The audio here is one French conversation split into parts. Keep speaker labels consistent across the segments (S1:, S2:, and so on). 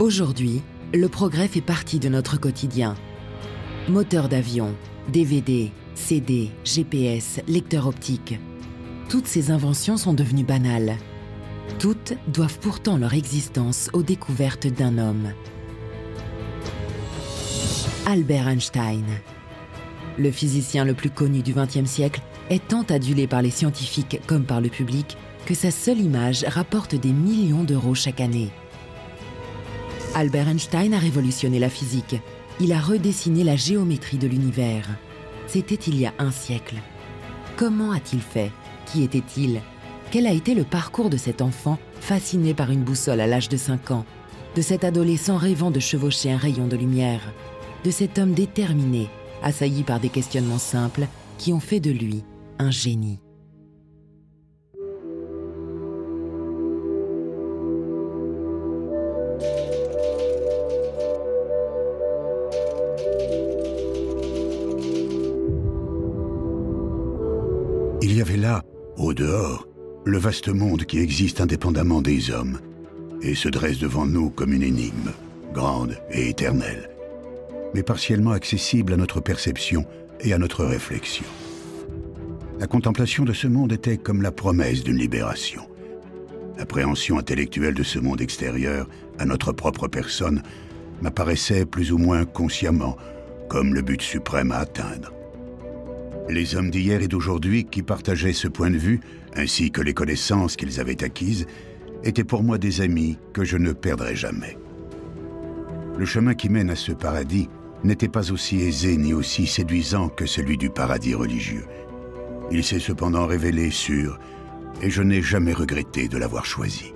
S1: Aujourd'hui, le progrès fait partie de notre quotidien. Moteur d'avion, DVD, CD, GPS, lecteur optique. Toutes ces inventions sont devenues banales. Toutes doivent pourtant leur existence aux découvertes d'un homme. Albert Einstein. Le physicien le plus connu du XXe siècle est tant adulé par les scientifiques comme par le public que sa seule image rapporte des millions d'euros chaque année. Albert Einstein a révolutionné la physique. Il a redessiné la géométrie de l'univers. C'était il y a un siècle. Comment a-t-il fait? Qui était-il? Quel a été le parcours de cet enfant fasciné par une boussole à l'âge de 5 ans? De cet adolescent rêvant de chevaucher un rayon de lumière? De cet homme déterminé, assailli par des questionnements simples qui ont fait de lui un génie?
S2: Le vaste monde qui existe indépendamment des hommes, et se dresse devant nous comme une énigme, grande et éternelle, mais partiellement accessible à notre perception et à notre réflexion. La contemplation de ce monde était comme la promesse d'une libération. L'appréhension intellectuelle de ce monde extérieur à notre propre personne m'apparaissait plus ou moins consciemment comme le but suprême à atteindre. Les hommes d'hier et d'aujourd'hui qui partageaient ce point de vue, ainsi que les connaissances qu'ils avaient acquises, étaient pour moi des amis que je ne perdrai jamais. Le chemin qui mène à ce paradis n'était pas aussi aisé ni aussi séduisant que celui du paradis religieux. Il s'est cependant révélé sûr, et je n'ai jamais regretté de l'avoir choisi.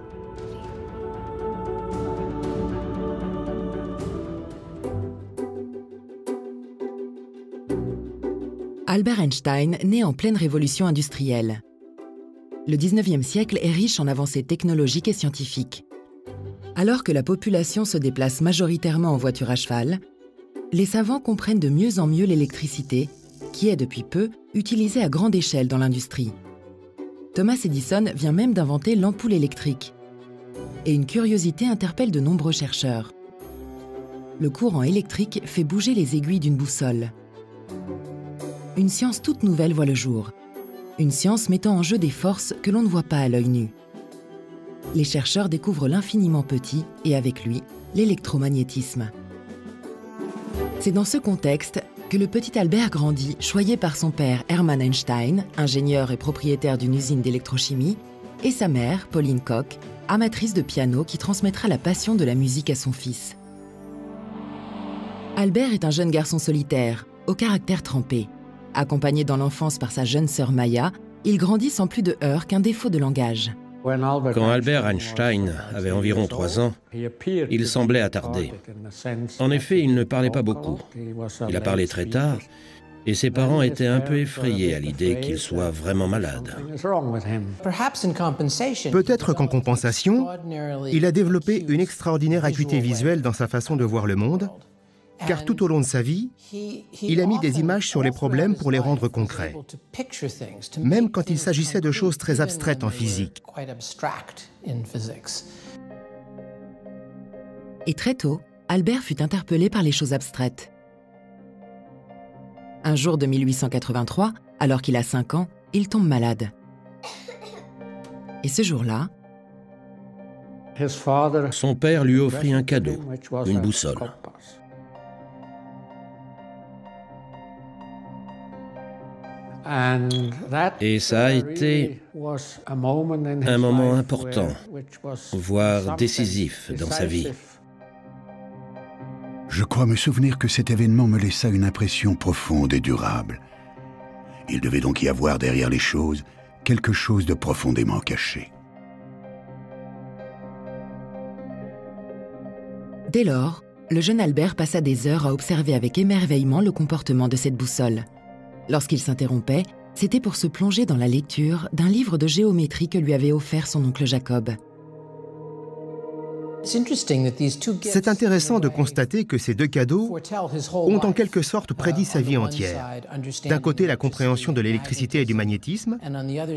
S1: Albert Einstein naît en pleine révolution industrielle. Le 19e siècle est riche en avancées technologiques et scientifiques. Alors que la population se déplace majoritairement en voiture à cheval, les savants comprennent de mieux en mieux l'électricité, qui est depuis peu utilisée à grande échelle dans l'industrie. Thomas Edison vient même d'inventer l'ampoule électrique. Et une curiosité interpelle de nombreux chercheurs. Le courant électrique fait bouger les aiguilles d'une boussole une science toute nouvelle voit le jour. Une science mettant en jeu des forces que l'on ne voit pas à l'œil nu. Les chercheurs découvrent l'infiniment petit et avec lui l'électromagnétisme. C'est dans ce contexte que le petit Albert grandit, choyé par son père Hermann Einstein, ingénieur et propriétaire d'une usine d'électrochimie, et sa mère, Pauline Koch, amatrice de piano qui transmettra la passion de la musique à son fils. Albert est un jeune garçon solitaire, au caractère trempé. Accompagné dans l'enfance par sa jeune sœur Maya, il grandit sans plus de heurts qu'un défaut de langage.
S3: Quand Albert Einstein avait environ trois ans, il semblait attardé. En effet, il ne parlait pas beaucoup. Il a parlé très tard, et ses parents étaient un peu effrayés à l'idée qu'il soit vraiment malade.
S4: Peut-être qu'en compensation, il a développé une extraordinaire acuité visuelle dans sa façon de voir le monde, car tout au long de sa vie, il a mis des images sur les problèmes pour les rendre concrets, même quand il s'agissait de choses très abstraites en physique.
S1: Et très tôt, Albert fut interpellé par les choses abstraites. Un jour de 1883, alors qu'il a 5 ans, il tombe malade. Et ce jour-là,
S3: son père lui offrit un cadeau, une boussole. Et ça a été un moment important, voire décisif dans sa vie.
S2: Je crois me souvenir que cet événement me laissa une impression profonde et durable. Il devait donc y avoir derrière les choses quelque chose de profondément caché.
S1: Dès lors, le jeune Albert passa des heures à observer avec émerveillement le comportement de cette boussole. Lorsqu'il s'interrompait, c'était pour se plonger dans la lecture d'un livre de géométrie que lui avait offert son oncle Jacob.
S4: C'est intéressant de constater que ces deux cadeaux ont en quelque sorte prédit sa vie entière. D'un côté, la compréhension de l'électricité et du magnétisme,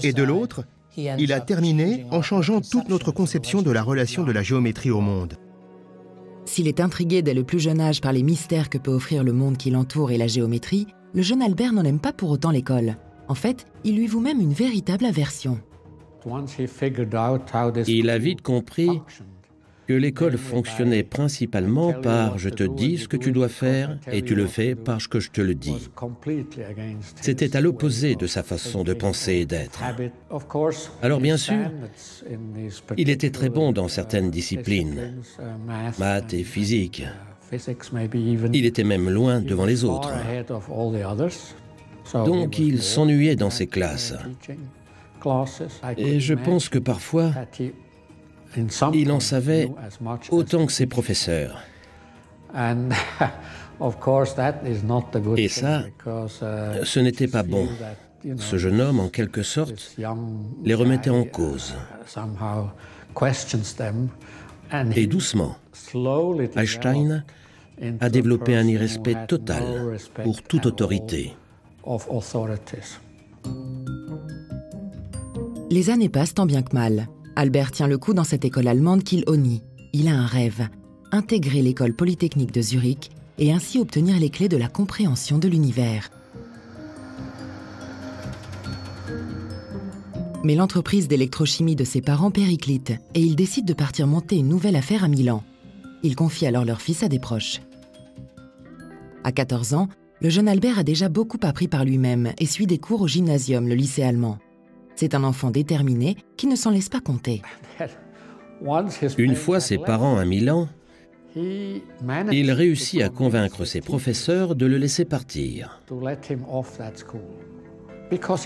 S4: et de l'autre, il a terminé en changeant toute notre conception de la relation de la géométrie au monde.
S1: S'il est intrigué dès le plus jeune âge par les mystères que peut offrir le monde qui l'entoure et la géométrie, le jeune Albert n'en aime pas pour autant l'école. En fait, il lui voue même une véritable aversion.
S3: Il a vite compris l'école fonctionnait principalement par je te dis ce que tu dois faire et tu le fais parce que je te le dis. C'était à l'opposé de sa façon de penser et d'être. Alors bien sûr, il était très bon dans certaines disciplines, maths et physique. Il était même loin devant les autres. Donc il s'ennuyait dans ses classes. Et je pense que parfois, il en savait autant que ses professeurs. Et ça, ce n'était pas bon. Ce jeune homme, en quelque sorte, les remettait en cause. Et doucement, Einstein a développé un irrespect total pour toute autorité.
S1: Les années passent tant bien que mal. Albert tient le coup dans cette école allemande qu'il honnit. Il a un rêve, intégrer l'école polytechnique de Zurich et ainsi obtenir les clés de la compréhension de l'univers. Mais l'entreprise d'électrochimie de ses parents périclite et il décide de partir monter une nouvelle affaire à Milan. Il confie alors leur fils à des proches. À 14 ans, le jeune Albert a déjà beaucoup appris par lui-même et suit des cours au gymnasium, le lycée allemand. C'est un enfant déterminé qui ne s'en laisse pas compter.
S3: Une fois ses parents à Milan, il réussit à convaincre ses professeurs de le laisser partir.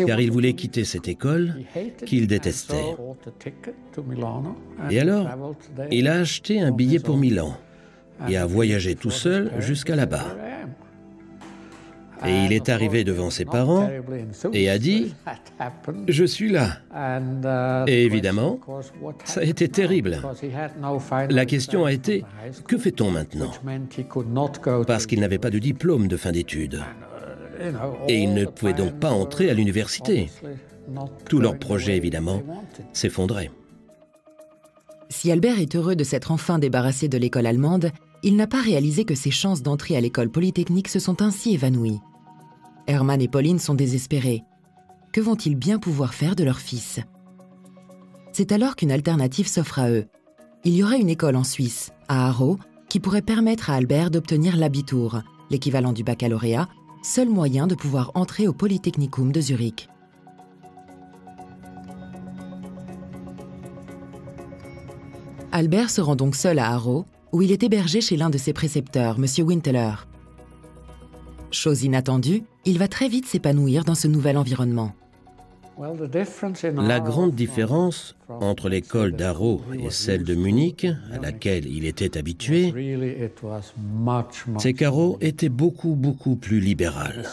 S3: Car il voulait quitter cette école qu'il détestait. Et alors, il a acheté un billet pour Milan et a voyagé tout seul jusqu'à là-bas. Et il est arrivé devant ses parents et a dit ⁇ Je suis là ⁇ Et évidemment, ça a été terrible. La question a été ⁇ Que fait-on maintenant ?⁇ Parce qu'il n'avait pas de diplôme de fin d'études. Et il ne pouvait donc pas entrer à l'université. Tout leur projet, évidemment, s'effondrait.
S1: Si Albert est heureux de s'être enfin débarrassé de l'école allemande, il n'a pas réalisé que ses chances d'entrer à l'école polytechnique se sont ainsi évanouies. Herman et Pauline sont désespérés. Que vont-ils bien pouvoir faire de leur fils? C'est alors qu'une alternative s'offre à eux. Il y aurait une école en Suisse, à Haro, qui pourrait permettre à Albert d'obtenir l'Abitur, l'équivalent du baccalauréat, seul moyen de pouvoir entrer au Polytechnicum de Zurich. Albert se rend donc seul à Haro où il est hébergé chez l'un de ses précepteurs, M. Winteler. Chose inattendue, il va très vite s'épanouir dans ce nouvel environnement.
S3: La grande différence entre l'école d'Arrow et celle de Munich, à laquelle il était habitué, c'est qu'Arrow était beaucoup, beaucoup plus libéral.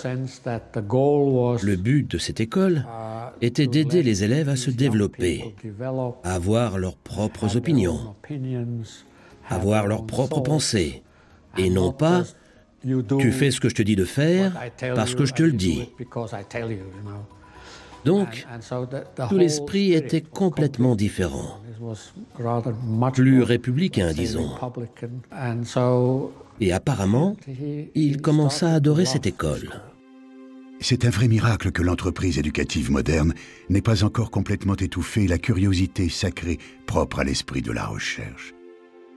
S3: Le but de cette école était d'aider les élèves à se développer, à avoir leurs propres opinions, avoir leurs propres pensées, et non pas tu fais ce que je te dis de faire parce que je te le dis. Donc, tout l'esprit était complètement différent, plus républicain, disons. Et apparemment, il commença à adorer cette école.
S2: C'est un vrai miracle que l'entreprise éducative moderne n'ait pas encore complètement étouffé la curiosité sacrée propre à l'esprit de la recherche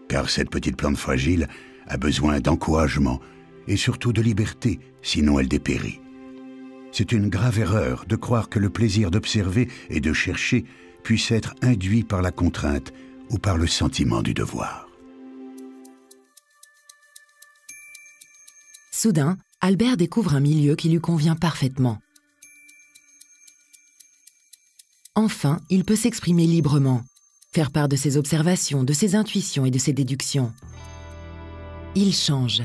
S2: car cette petite plante fragile a besoin d'encouragement et surtout de liberté, sinon elle dépérit. C'est une grave erreur de croire que le plaisir d'observer et de chercher puisse être induit par la contrainte ou par le sentiment du devoir.
S1: Soudain, Albert découvre un milieu qui lui convient parfaitement. Enfin, il peut s'exprimer librement, faire part de ses observations, de ses intuitions et de ses déductions. Il change.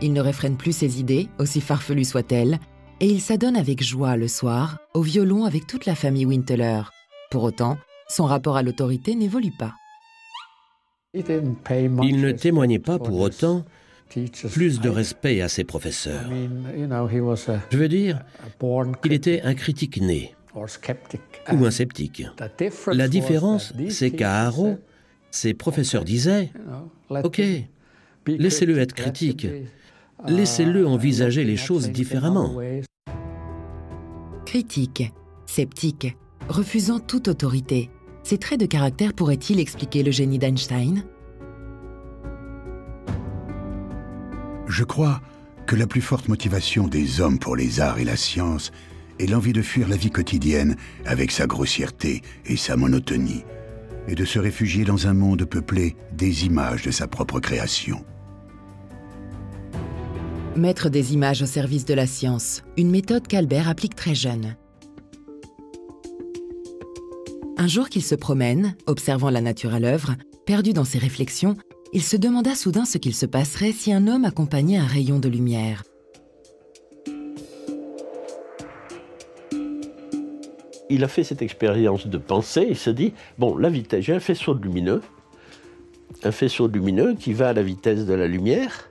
S1: Il ne réfrène plus ses idées, aussi farfelues soient-elles, et il s'adonne avec joie le soir au violon avec toute la famille Winteler. Pour autant, son rapport à l'autorité n'évolue pas.
S3: Il ne témoignait pas pour autant plus de respect à ses professeurs. Je veux dire, il était un critique né ou un sceptique. La différence, c'est qu'à Haro, Ses professeurs disaient ⁇ Ok, laissez-le être critique, laissez-le envisager les choses différemment.
S1: Critique, sceptique, refusant toute autorité, ces traits de caractère pourraient-ils expliquer le génie d'Einstein?
S2: Je crois que la plus forte motivation des hommes pour les arts et la science est l'envie de fuir la vie quotidienne avec sa grossièreté et sa monotonie, et de se réfugier dans un monde peuplé des images de sa propre création.
S1: Mettre des images au service de la science, une méthode qu'Albert applique très jeune. Un jour qu'il se promène, observant la nature à l'œuvre, perdu dans ses réflexions, il se demanda soudain ce qu'il se passerait si un homme accompagnait un rayon de lumière.
S5: Il a fait cette expérience de pensée, il se dit, bon, la vitesse, j'ai un faisceau lumineux, un faisceau lumineux qui va à la vitesse de la lumière,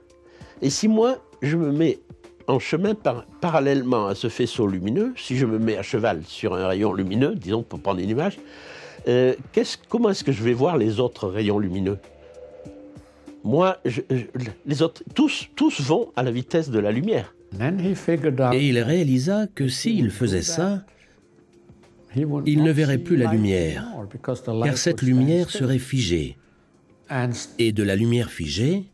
S5: et si moi, je me mets en chemin parallèlement à ce faisceau lumineux, si je me mets à cheval sur un rayon lumineux, disons pour prendre une image, euh, comment est-ce que je vais voir les autres rayons lumineux? Moi, les autres, tous, tous vont à la vitesse de la lumière.
S3: Et il réalisa que s'il faisait ça, il ne verrait plus la lumière, car cette lumière serait figée. Et de la lumière figée,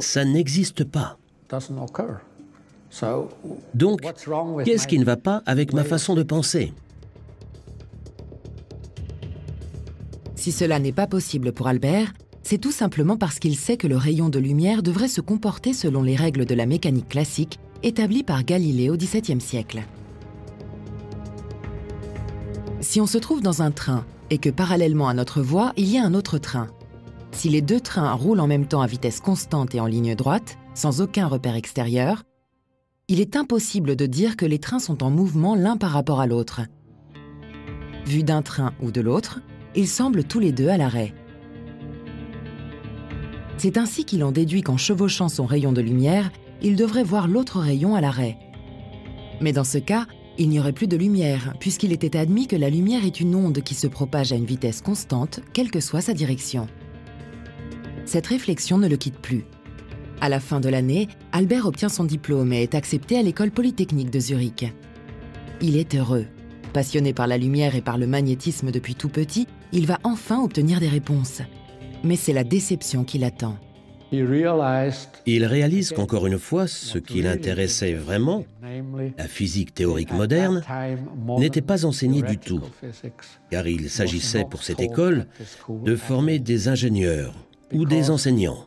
S3: ça n'existe pas. Donc, qu'est-ce qui ne va pas avec ma façon de penser?
S1: Si cela n'est pas possible pour Albert, c'est tout simplement parce qu'il sait que le rayon de lumière devrait se comporter selon les règles de la mécanique classique établies par Galilée au XVIIe siècle. Si on se trouve dans un train et que parallèlement à notre voie, il y a un autre train, si les deux trains roulent en même temps à vitesse constante et en ligne droite, sans aucun repère extérieur, il est impossible de dire que les trains sont en mouvement l'un par rapport à l'autre. Vu d'un train ou de l'autre, ils semblent tous les deux à l'arrêt. C'est ainsi qu'il en déduit qu'en chevauchant son rayon de lumière, il devrait voir l'autre rayon à l'arrêt. Mais dans ce cas, il n'y aurait plus de lumière, puisqu'il était admis que la lumière est une onde qui se propage à une vitesse constante, quelle que soit sa direction. Cette réflexion ne le quitte plus. À la fin de l'année, Albert obtient son diplôme et est accepté à l'école polytechnique de Zurich. Il est heureux. Passionné par la lumière et par le magnétisme depuis tout petit, il va enfin obtenir des réponses mais c'est la déception qui l'attend.
S3: Il réalise qu'encore une fois, ce qui l'intéressait vraiment, la physique théorique moderne, n'était pas enseigné du tout, car il s'agissait pour cette école de former des ingénieurs ou des enseignants.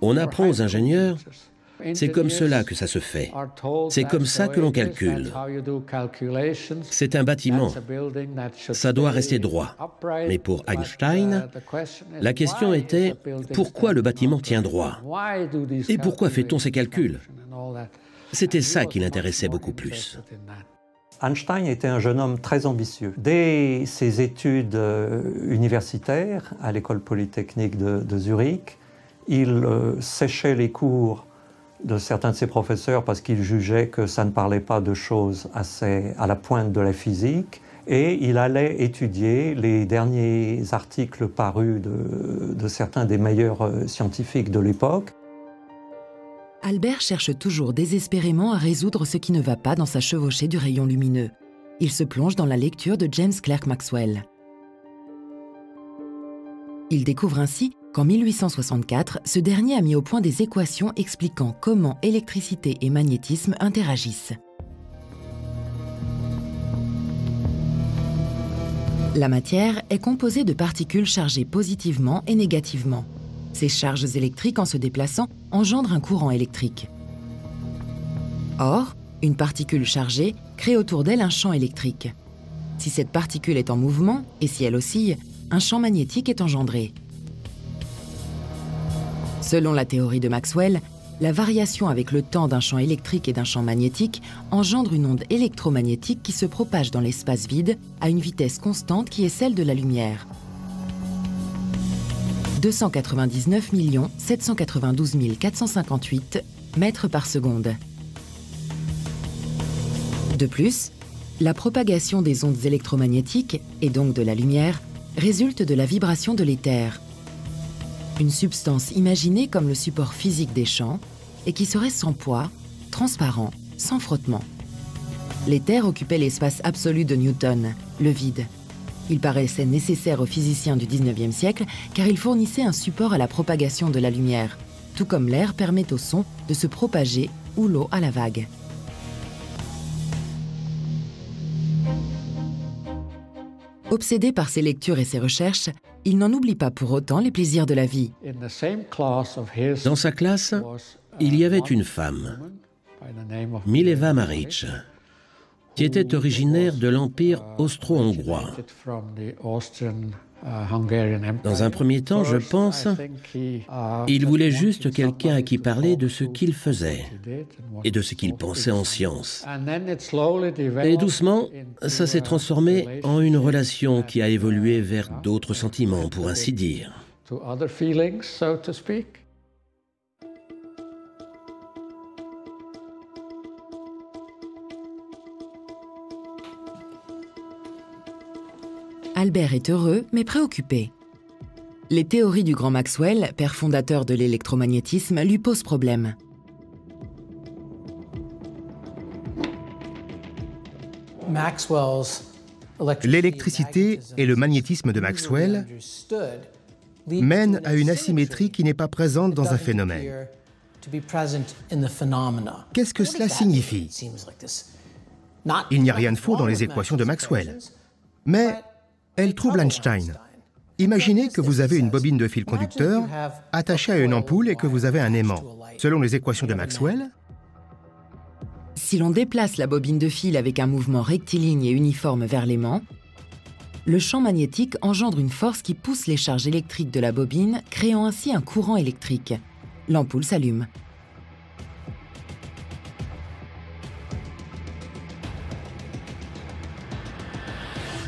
S3: On apprend aux ingénieurs c'est comme cela que ça se fait. C'est comme ça que l'on calcule. C'est un bâtiment. Ça doit rester droit. Mais pour Einstein, la question était pourquoi le bâtiment tient droit? Et pourquoi fait-on ces calculs? C'était ça qui l'intéressait beaucoup plus.
S6: Einstein était un jeune homme très ambitieux. Dès ses études euh, universitaires à l'école polytechnique de, Zurich, il euh, séchait les cours de certains de ses professeurs parce qu'il jugeait que ça ne parlait pas de choses assez à la pointe de la physique. Et il allait étudier les derniers articles parus de, de certains des meilleurs euh, scientifiques de l'époque.
S1: Albert cherche toujours désespérément à résoudre ce qui ne va pas dans sa chevauchée du rayon lumineux. Il se plonge dans la lecture de James Clerk Maxwell. Il découvre ainsi qu'en 1864, ce dernier a mis au point des équations expliquant comment électricité et magnétisme interagissent. La matière est composée de particules chargées positivement et négativement. Ces charges électriques, en se déplaçant, engendrent un courant électrique. Or, une particule chargée crée autour d'elle un champ électrique. Si cette particule est en mouvement, et si elle oscille, un champ magnétique est engendré. Selon la théorie de Maxwell, la variation avec le temps d'un champ électrique et d'un champ magnétique engendre une onde électromagnétique qui se propage dans l'espace vide à une vitesse constante qui est celle de la lumière. 299 792 458 mètres par seconde. De plus, La propagation des ondes électromagnétiques, et donc de la lumière, résulte de la vibration de l'éther, une substance imaginée comme le support physique des champs et qui serait sans poids, transparent, sans frottement. L'éther occupait l'espace absolu de Newton, le vide. Il paraissait nécessaire aux physiciens du 19e siècle car il fournissait un support à la propagation de la lumière, tout comme l'air permet au son de se propager ou l'eau à la vague. Obsédé par ses lectures et ses recherches, il n'en oublie pas pour autant les plaisirs de la vie.
S3: Dans sa classe, il y avait une femme, Mileva Maric, qui était originaire de l'Empire austro-hongrois. Dans un premier temps, je pense, il voulait juste quelqu'un à qui parler de ce qu'il faisait et de ce qu'il pensait en science. Et doucement, ça s'est transformé en une relation qui a évolué vers d'autres sentiments, pour ainsi dire.
S1: Albert est heureux mais préoccupé. Les théories du grand Maxwell, père fondateur de l'électromagnétisme, lui posent problème.
S4: L'électricité et le magnétisme de Maxwell mènent à une asymétrie qui n'est pas présente dans un phénomène. Qu'est-ce que cela signifie? Il n'y a rien de faux dans les équations de Maxwell. Mais elle trouble Einstein. Imaginez que vous avez une bobine de fil conducteur attachée à une ampoule et que vous avez un aimant. Selon les équations de Maxwell,
S1: si l'on déplace la bobine de fil avec un mouvement rectiligne et uniforme vers l'aimant, le champ magnétique engendre une force qui pousse les charges électriques de la bobine, créant ainsi un courant électrique. L'ampoule s'allume.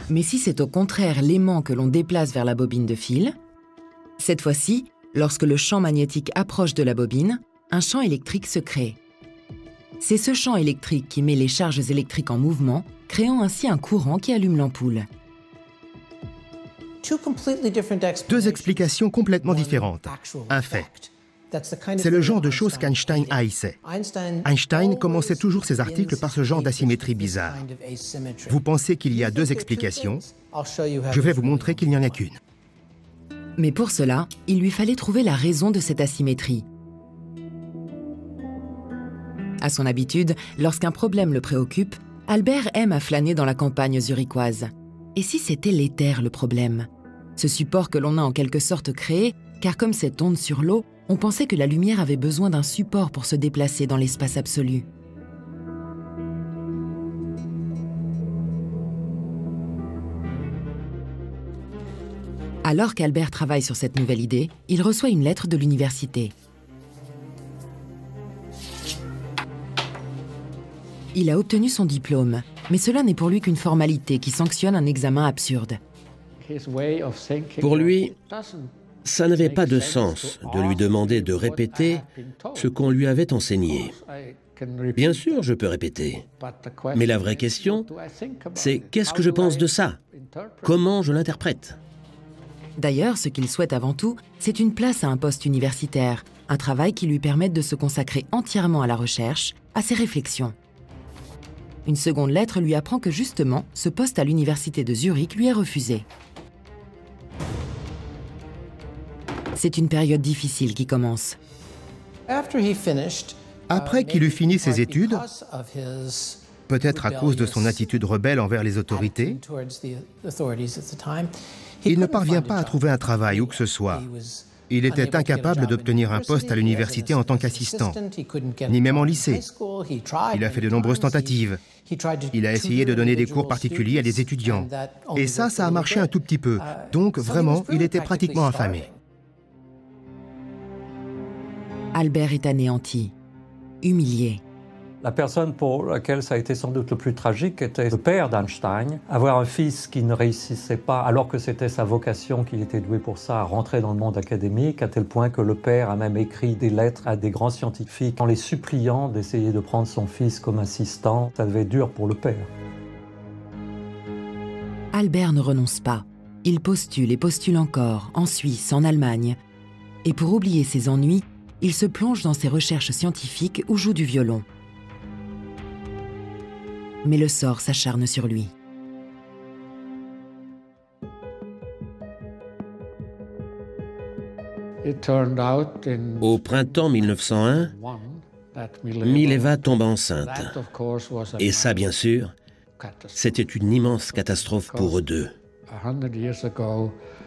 S1: Mais si c'est au contraire l'aimant que l'on déplace vers la bobine de fil, cette fois-ci, lorsque le champ magnétique approche de la bobine, un champ électrique se crée. C'est ce champ électrique qui met les charges électriques en mouvement, créant ainsi un courant qui allume l'ampoule.
S4: Deux explications complètement différentes. Un fait. C'est le genre de choses qu'Einstein haïssait. Einstein commençait toujours ses articles par ce genre d'asymétrie bizarre. Vous pensez qu'il y a deux explications? Je vais vous montrer qu'il n'y en a qu'une.
S1: Mais pour cela, il lui fallait trouver la raison de cette asymétrie. À son habitude, lorsqu'un problème le préoccupe, Albert aime à flâner dans la campagne zurichoise. Et si c'était l'éther le problème? Ce support que l'on a en quelque sorte créé, car comme cette onde sur l'eau, on pensait que la lumière avait besoin d'un support pour se déplacer dans l'espace absolu. Alors qu'Albert travaille sur cette nouvelle idée, il reçoit une lettre de l'université. Il a obtenu son diplôme, mais cela n'est pour lui qu'une formalité qui sanctionne un examen absurde.
S3: Pour lui, ça n'avait pas de sens de lui demander de répéter ce qu'on lui avait enseigné. Bien sûr, je peux répéter. Mais la vraie question, c'est qu'est-ce que je pense de ça? Comment je l'interprète?
S1: D'ailleurs, ce qu'il souhaite avant tout, c'est une place à un poste universitaire, un travail qui lui permette de se consacrer entièrement à la recherche, à ses réflexions. Une seconde lettre lui apprend que justement, ce poste à l'université de Zurich lui est refusé. C'est une période difficile qui commence.
S4: Après qu'il eut fini ses études, peut-être à cause de son attitude rebelle envers les autorités, il ne parvient pas à trouver un travail où que ce soit. Il était incapable d'obtenir un poste à l'université en tant qu'assistant, ni même en lycée. Il a fait de nombreuses tentatives. Il a essayé de donner des cours particuliers à des étudiants. Et ça, ça a marché un tout petit peu. Donc, vraiment, il était pratiquement affamé.
S1: Albert est anéanti, humilié.
S6: La personne pour laquelle ça a été sans doute le plus tragique était le père d'Einstein. Avoir un fils qui ne réussissait pas, alors que c'était sa vocation, qu'il était doué pour ça, à rentrer dans le monde académique, à tel point que le père a même écrit des lettres à des grands scientifiques en les suppliant d'essayer de prendre son fils comme assistant. Ça devait être dur pour le père.
S1: Albert ne renonce pas. Il postule et postule encore, en Suisse, en Allemagne. Et pour oublier ses ennuis, il se plonge dans ses recherches scientifiques ou joue du violon. Mais le sort s'acharne sur lui.
S3: Au printemps 1901, Mileva tombe enceinte. Et ça, bien sûr, c'était une immense catastrophe pour eux deux.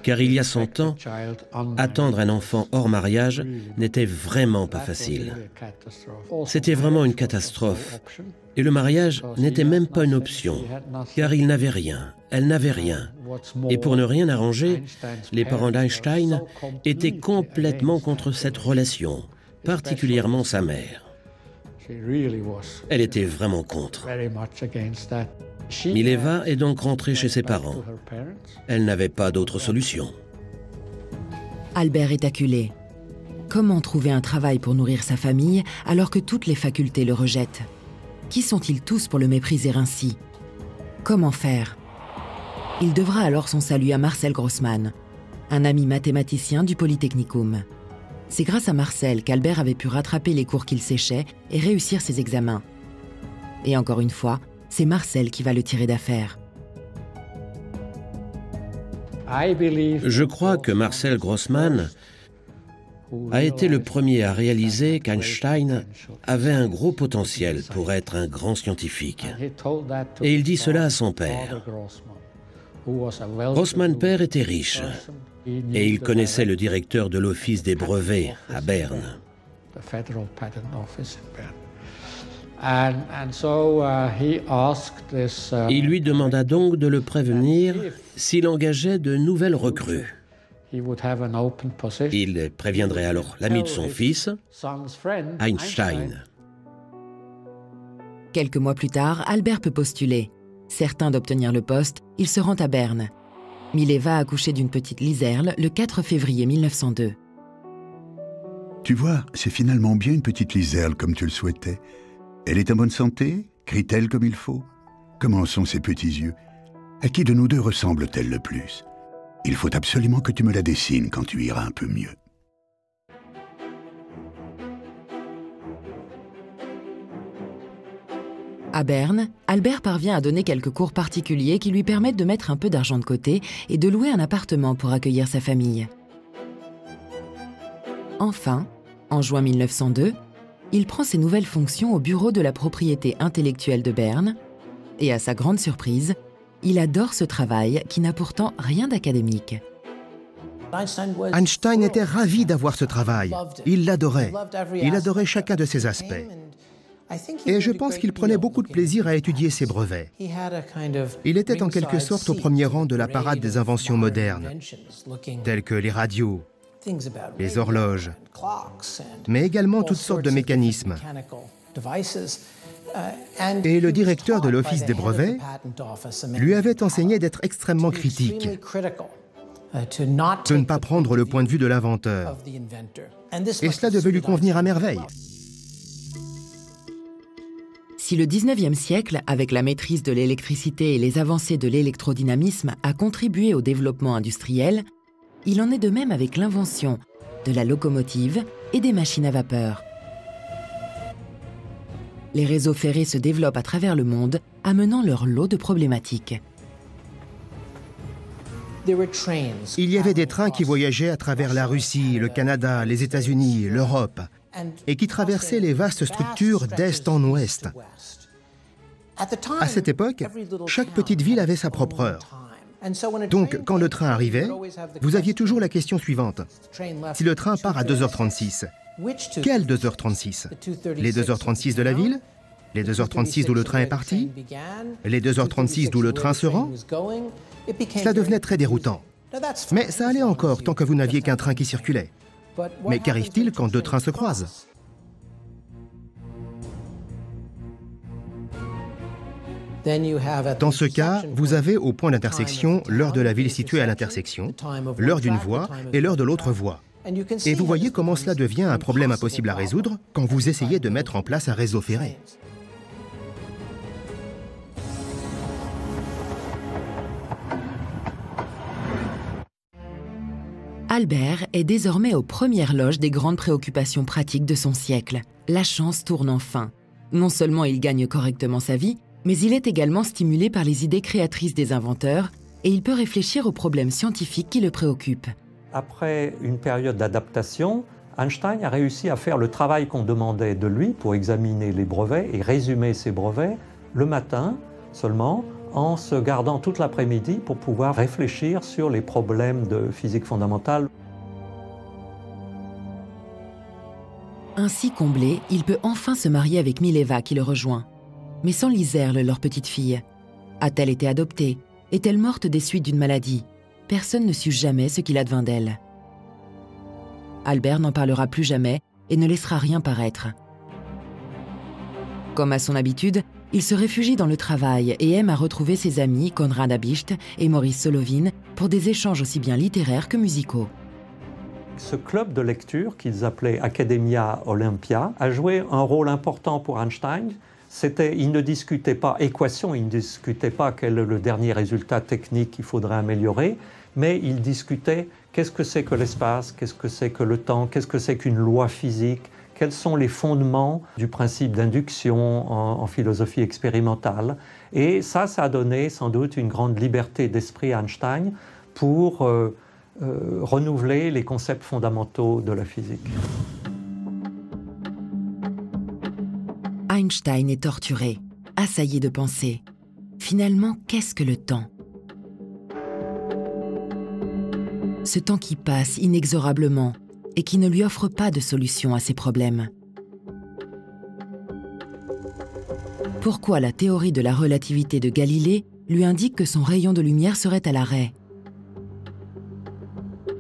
S3: Car il y a 100 ans, attendre un enfant hors mariage n'était vraiment pas facile. C'était vraiment une catastrophe. Et le mariage n'était même pas une option, car il n'avait rien, elle n'avait rien. Et pour ne rien arranger, les parents d'Einstein étaient complètement contre cette relation, particulièrement sa mère. Elle était vraiment contre. Mileva est donc rentrée chez ses parents. Elle n'avait pas d'autre solution.
S1: Albert est acculé. Comment trouver un travail pour nourrir sa famille alors que toutes les facultés le rejettent? Qui sont-ils tous pour le mépriser ainsi? Comment faire? Il devra alors son salut à Marcel Grossman, un ami mathématicien du Polytechnicum. C'est grâce à Marcel qu'Albert avait pu rattraper les cours qu'il séchait et réussir ses examens. Et encore une fois, c'est Marcel qui va le tirer d'affaire.
S3: Je crois que Marcel Grossman a été le premier à réaliser qu'Einstein avait un gros potentiel pour être un grand scientifique. Et il dit cela à son père. Grossman père était riche et il connaissait le directeur de l'Office des brevets à Berne. Il lui demanda donc de le prévenir s'il engageait de nouvelles recrues. Il préviendrait alors l'ami de son fils, Einstein.
S1: Quelques mois plus tard, Albert peut postuler. Certain d'obtenir le poste, il se rend à Berne. Mileva a accouché d'une petite liserle le 4 février 1902.
S2: Tu vois, c'est finalement bien une petite liserle comme tu le souhaitais. Elle est en bonne santé Crie-t-elle comme il faut Comment sont ses petits yeux? À qui de nous deux ressemble-t-elle le plus? Il faut absolument que tu me la dessines quand tu iras un peu mieux.
S1: À Berne, Albert parvient à donner quelques cours particuliers qui lui permettent de mettre un peu d'argent de côté et de louer un appartement pour accueillir sa famille. Enfin, en juin 1902, il prend ses nouvelles fonctions au bureau de la propriété intellectuelle de Berne et à sa grande surprise, il adore ce travail qui n'a pourtant rien d'académique.
S4: Einstein était ravi d'avoir ce travail. Il l'adorait. Il adorait chacun de ses aspects. Et je pense qu'il prenait beaucoup de plaisir à étudier ses brevets. Il était en quelque sorte au premier rang de la parade des inventions modernes, telles que les radios, les horloges, mais également toutes sortes de mécanismes. Et le directeur de l'Office des brevets lui avait enseigné d'être extrêmement critique, de ne pas prendre le point de vue de l'inventeur. Et cela devait lui convenir à merveille.
S1: Si le 19e siècle, avec la maîtrise de l'électricité et les avancées de l'électrodynamisme, a contribué au développement industriel, il en est de même avec l'invention de la locomotive et des machines à vapeur. Les réseaux ferrés se développent à travers le monde, amenant leur lot de problématiques.
S4: Il y avait des trains qui voyageaient à travers la Russie, le Canada, les États-Unis, l'Europe, et qui traversaient les vastes structures d'est en ouest. À cette époque, chaque petite ville avait sa propre heure. Donc, quand le train arrivait, vous aviez toujours la question suivante. Si le train part à 2h36, quelle 2h36 Les 2h36 de la ville Les 2h36 d'où le train est parti Les 2h36 d'où le train se rend Cela devenait très déroutant. Mais ça allait encore tant que vous n'aviez qu'un train qui circulait. Mais qu'arrive-t-il quand deux trains se croisent? Dans ce cas, vous avez au point d'intersection l'heure de la ville située à l'intersection, l'heure d'une voie et l'heure de l'autre voie. Et vous voyez comment cela devient un problème impossible à résoudre quand vous essayez de mettre en place un réseau ferré.
S1: Albert est désormais aux premières loges des grandes préoccupations pratiques de son siècle. La chance tourne enfin. Non seulement il gagne correctement sa vie, mais il est également stimulé par les idées créatrices des inventeurs et il peut réfléchir aux problèmes scientifiques qui le préoccupent.
S6: Après une période d'adaptation, Einstein a réussi à faire le travail qu'on demandait de lui pour examiner les brevets et résumer ses brevets le matin seulement en se gardant toute l'après-midi pour pouvoir réfléchir sur les problèmes de physique fondamentale.
S1: Ainsi comblé, il peut enfin se marier avec Mileva qui le rejoint. Mais sans Liserle, leur petite fille. A-t-elle été adoptée? Est-elle morte des suites d'une maladie? Personne ne sut jamais ce qu'il advint d'elle. Albert n'en parlera plus jamais et ne laissera rien paraître. Comme à son habitude, il se réfugie dans le travail et aime à retrouver ses amis Konrad Abicht et Maurice Solovin pour des échanges aussi bien littéraires que musicaux.
S6: Ce club de lecture qu'ils appelaient Academia Olympia a joué un rôle important pour Einstein. C'était, il ne discutait pas équation, il ne discutait pas quel est le dernier résultat technique qu'il faudrait améliorer, mais il discutait qu'est-ce que c'est que l'espace, qu'est-ce que c'est que le temps, qu'est-ce que c'est qu'une loi physique, quels sont les fondements du principe d'induction en, philosophie expérimentale. Et ça, ça a donné sans doute une grande liberté d'esprit à Einstein pour euh, euh, renouveler les concepts fondamentaux de la physique.
S1: Einstein est torturé, assailli de pensées. Finalement, qu'est-ce que le temps? Ce temps qui passe inexorablement, et qui ne lui offre pas de solution à ses problèmes. Pourquoi la théorie de la relativité de Galilée lui indique que son rayon de lumière serait à l'arrêt?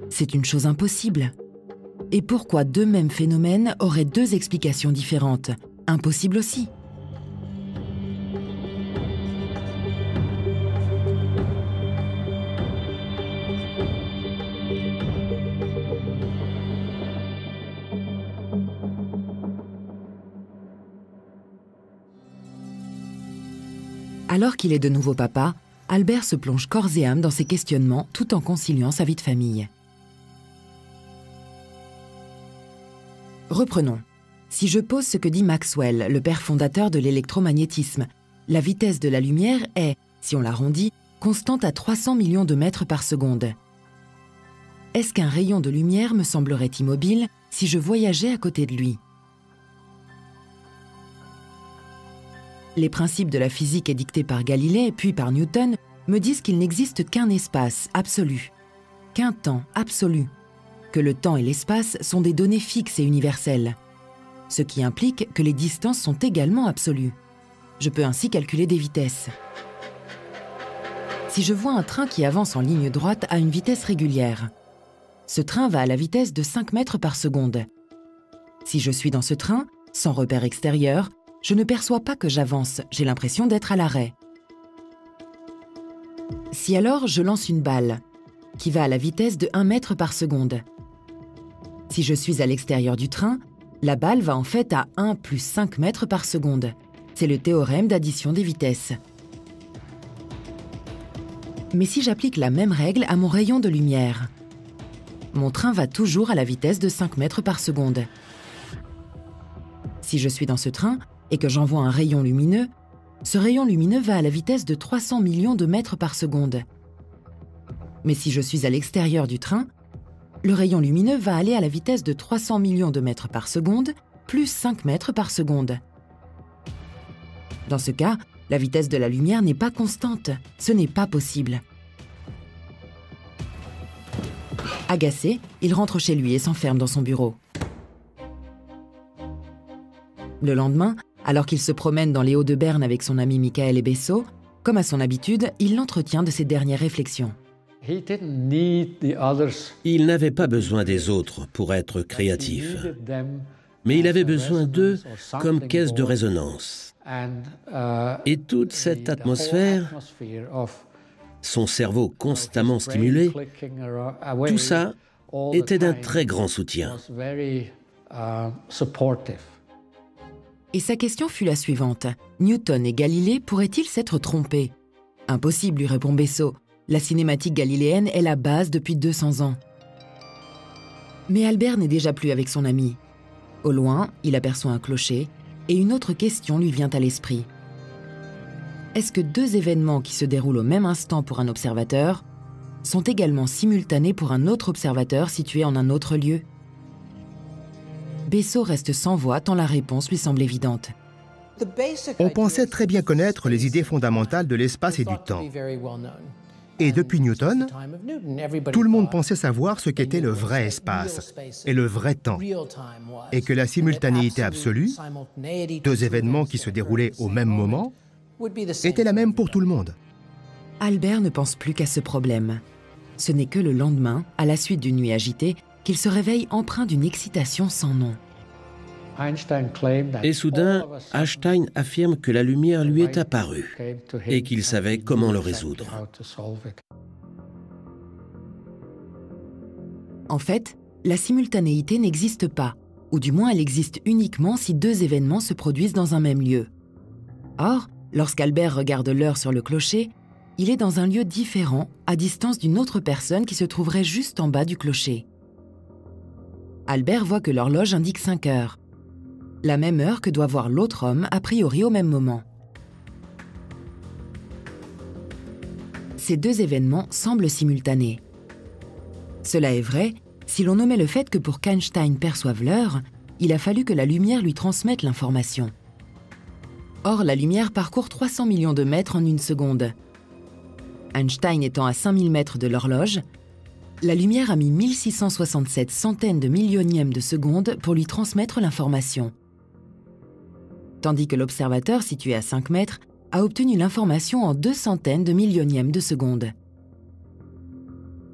S1: C'est une chose impossible. Et pourquoi deux mêmes phénomènes auraient deux explications différentes? Impossible aussi. Alors qu'il est de nouveau papa, Albert se plonge corps et âme dans ses questionnements tout en conciliant sa vie de famille. Reprenons. Si je pose ce que dit Maxwell, le père fondateur de l'électromagnétisme, la vitesse de la lumière est, si on l'arrondit, constante à 300 millions de mètres par seconde. Est-ce qu'un rayon de lumière me semblerait immobile si je voyageais à côté de lui? Les principes de la physique édictés par Galilée puis par Newton me disent qu'il n'existe qu'un espace absolu, qu'un temps absolu, que le temps et l'espace sont des données fixes et universelles, ce qui implique que les distances sont également absolues. Je peux ainsi calculer des vitesses. Si je vois un train qui avance en ligne droite à une vitesse régulière, ce train va à la vitesse de 5 mètres par seconde. Si je suis dans ce train, sans repère extérieur, je ne perçois pas que j'avance, j'ai l'impression d'être à l'arrêt. Si alors je lance une balle, qui va à la vitesse de 1 mètre par seconde, si je suis à l'extérieur du train, la balle va en fait à 1 plus 5 mètres par seconde. C'est le théorème d'addition des vitesses. Mais si j'applique la même règle à mon rayon de lumière, mon train va toujours à la vitesse de 5 mètres par seconde. Si je suis dans ce train, et que j'envoie un rayon lumineux, ce rayon lumineux va à la vitesse de 300 millions de mètres par seconde. Mais si je suis à l'extérieur du train, le rayon lumineux va aller à la vitesse de 300 millions de mètres par seconde, plus 5 mètres par seconde. Dans ce cas, la vitesse de la lumière n'est pas constante. Ce n'est pas possible. Agacé, il rentre chez lui et s'enferme dans son bureau. Le lendemain, alors qu'il se promène dans les Hauts de Berne avec son ami Michael Ebesso, comme à son habitude, il l'entretient de ses dernières réflexions.
S3: Il n'avait pas besoin des autres pour être créatif, mais il avait besoin d'eux comme caisse de résonance. Et toute cette atmosphère, son cerveau constamment stimulé, tout ça était d'un très grand soutien.
S1: Et sa question fut la suivante. Newton et Galilée pourraient-ils s'être trompés? Impossible, lui répond Bessot. La cinématique galiléenne est la base depuis 200 ans. Mais Albert n'est déjà plus avec son ami. Au loin, il aperçoit un clocher et une autre question lui vient à l'esprit. Est-ce que deux événements qui se déroulent au même instant pour un observateur sont également simultanés pour un autre observateur situé en un autre lieu? Bessot reste sans voix tant la réponse lui semble évidente.
S4: On pensait très bien connaître les idées fondamentales de l'espace et du temps. Et depuis Newton, tout le monde pensait savoir ce qu'était le vrai espace et le vrai temps, et que la simultanéité absolue, deux événements qui se déroulaient au même moment, était la même pour tout le monde.
S1: Albert ne pense plus qu'à ce problème. Ce n'est que le lendemain, à la suite d'une nuit agitée, qu'il se réveille empreint d'une excitation sans nom.
S3: Et soudain, Einstein affirme que la lumière lui est apparue et qu'il savait comment le résoudre.
S1: En fait, la simultanéité n'existe pas, ou du moins elle existe uniquement si deux événements se produisent dans un même lieu. Or, lorsqu'Albert regarde l'heure sur le clocher, il est dans un lieu différent, à distance d'une autre personne qui se trouverait juste en bas du clocher. Albert voit que l'horloge indique 5 heures, la même heure que doit voir l'autre homme a priori au même moment. Ces deux événements semblent simultanés. Cela est vrai si l'on omet le fait que pour qu'Einstein perçoive l'heure, il a fallu que la lumière lui transmette l'information. Or, la lumière parcourt 300 millions de mètres en une seconde. Einstein étant à 5000 mètres de l'horloge, la lumière a mis 1667 centaines de millionièmes de seconde pour lui transmettre l'information tandis que l'observateur situé à 5 mètres a obtenu l'information en deux centaines de millionièmes de seconde.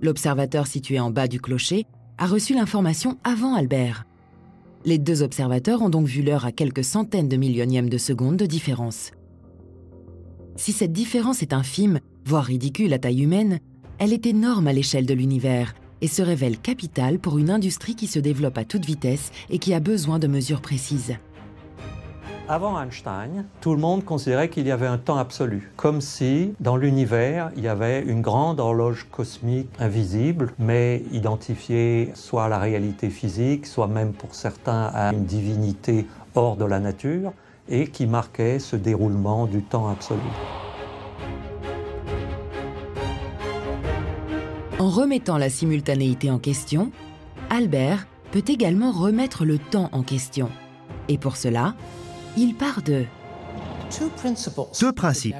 S1: L'observateur situé en bas du clocher a reçu l'information avant Albert. Les deux observateurs ont donc vu l'heure à quelques centaines de millionièmes de seconde de différence. Si cette différence est infime, voire ridicule à taille humaine, elle est énorme à l'échelle de l'univers et se révèle capitale pour une industrie qui se développe à toute vitesse et qui a besoin de mesures précises.
S6: Avant Einstein, tout le monde considérait qu'il y avait un temps absolu, comme si dans l'univers, il y avait une grande horloge cosmique invisible, mais identifiée soit à la réalité physique, soit même pour certains à une divinité hors de la nature, et qui marquait ce déroulement du temps absolu.
S1: En remettant la simultanéité en question, Albert peut également remettre le temps en question. Et pour cela, il part de
S4: deux principes.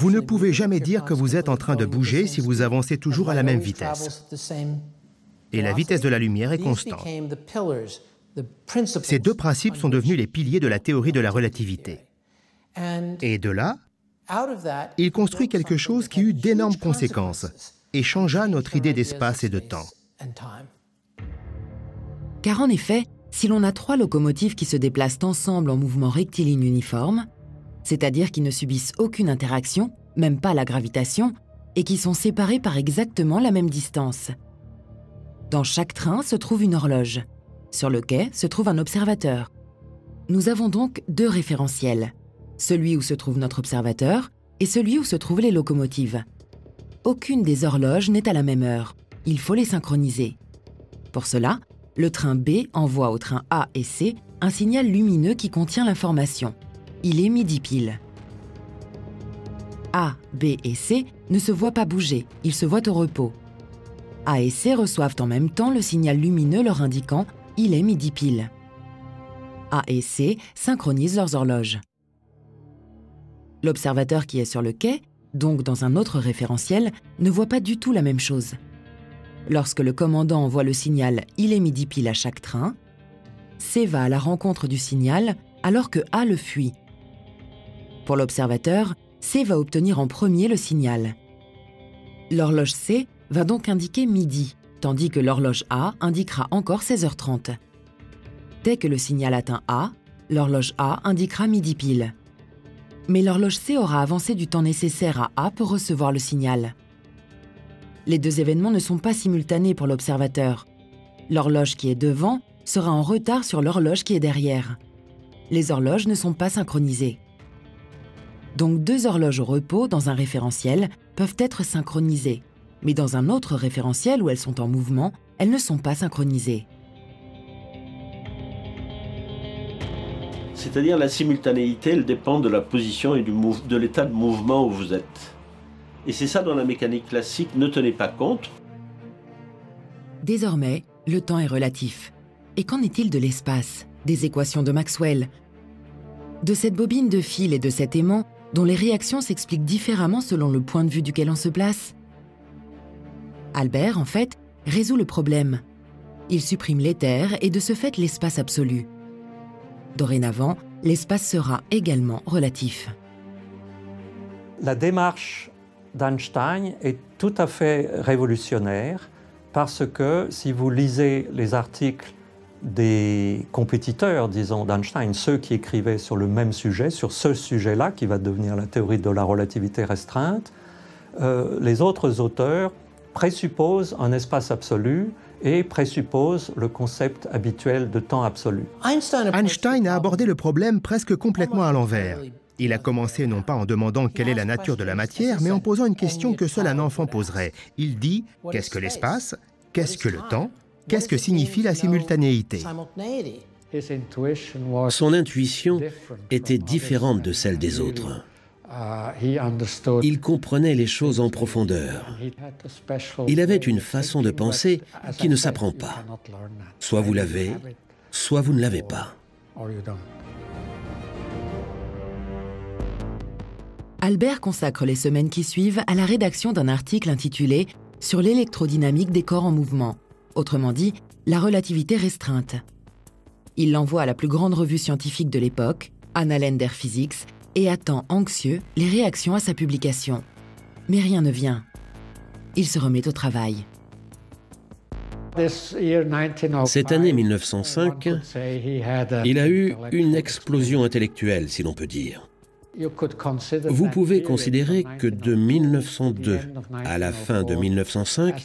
S4: Vous ne pouvez jamais dire que vous êtes en train de bouger si vous avancez toujours à la même vitesse. Et la vitesse de la lumière est constante. Ces deux principes sont devenus les piliers de la théorie de la relativité. Et de là, il construit quelque chose qui eut d'énormes conséquences et changea notre idée d'espace et de temps.
S1: Car en effet, si l'on a trois locomotives qui se déplacent ensemble en mouvement rectiligne uniforme, c'est-à-dire qui ne subissent aucune interaction, même pas la gravitation, et qui sont séparées par exactement la même distance. Dans chaque train se trouve une horloge. Sur le quai se trouve un observateur. Nous avons donc deux référentiels, celui où se trouve notre observateur et celui où se trouvent les locomotives. Aucune des horloges n'est à la même heure. Il faut les synchroniser. Pour cela, le train B envoie au train A et C un signal lumineux qui contient l'information. Il est midi pile. A, B et C ne se voient pas bouger, ils se voient au repos. A et C reçoivent en même temps le signal lumineux leur indiquant il est midi pile. A et C synchronisent leurs horloges. L'observateur qui est sur le quai, donc dans un autre référentiel, ne voit pas du tout la même chose. Lorsque le commandant envoie le signal Il est midi pile à chaque train, C va à la rencontre du signal alors que A le fuit. Pour l'observateur, C va obtenir en premier le signal. L'horloge C va donc indiquer midi, tandis que l'horloge A indiquera encore 16h30. Dès que le signal atteint A, l'horloge A indiquera midi pile. Mais l'horloge C aura avancé du temps nécessaire à A pour recevoir le signal. Les deux événements ne sont pas simultanés pour l'observateur. L'horloge qui est devant sera en retard sur l'horloge qui est derrière. Les horloges ne sont pas synchronisées. Donc deux horloges au repos dans un référentiel peuvent être synchronisées, mais dans un autre référentiel où elles sont en mouvement, elles ne sont pas synchronisées.
S5: C'est-à-dire la simultanéité, elle dépend de la position et de l'état de mouvement où vous êtes. Et c'est ça dont la mécanique classique ne tenait pas compte.
S1: Désormais, le temps est relatif. Et qu'en est-il de l'espace, des équations de Maxwell? De cette bobine de fil et de cet aimant dont les réactions s'expliquent différemment selon le point de vue duquel on se place? Albert, en fait, résout le problème. Il supprime l'éther et de ce fait l'espace absolu. Dorénavant, l'espace sera également relatif.
S6: La démarche d'Einstein est tout à fait révolutionnaire parce que si vous lisez les articles des compétiteurs, disons, d'Einstein, ceux qui écrivaient sur le même sujet, sur ce sujet-là, qui va devenir la théorie de la relativité restreinte, euh, les autres auteurs présupposent un espace absolu et présuppose le concept habituel de temps absolu.
S4: Einstein a abordé le problème presque complètement à l'envers. Il a commencé non pas en demandant quelle est la nature de la matière, mais en posant une question que seul un enfant poserait. Il dit qu'est-ce que l'espace? Qu'est-ce que le temps? Qu'est-ce que signifie la simultanéité?
S3: Son intuition était différente de celle des autres. Il comprenait les choses en profondeur. Il avait une façon de penser qui ne s'apprend pas. Soit vous l'avez, soit vous ne l'avez pas.
S1: Albert consacre les semaines qui suivent à la rédaction d'un article intitulé Sur l'électrodynamique des corps en mouvement, autrement dit, la relativité restreinte. Il l'envoie à la plus grande revue scientifique de l'époque, Annalen Physics, et attend anxieux les réactions à sa publication. Mais rien ne vient. Il se remet au travail.
S3: Cette année 1905, il a eu une explosion intellectuelle, si l'on peut dire. Vous pouvez considérer que de 1902 à la fin de 1905,